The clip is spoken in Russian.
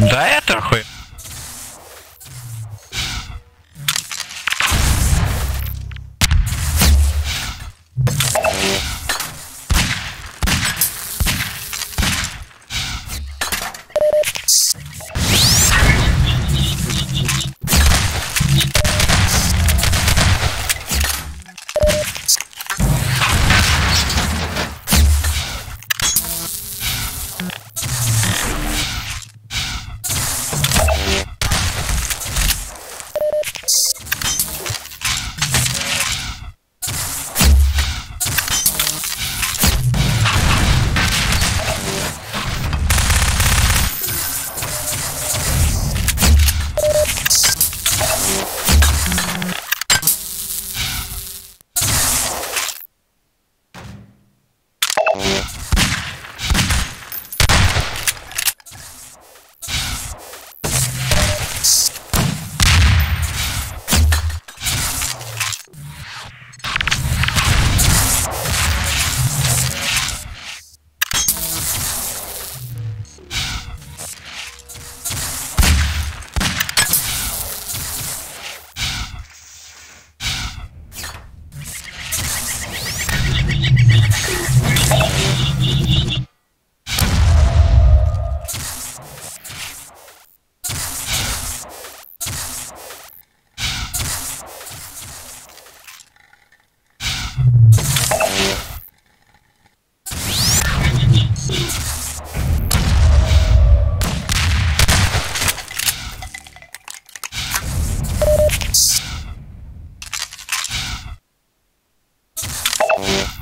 Да это хуй. Yeah.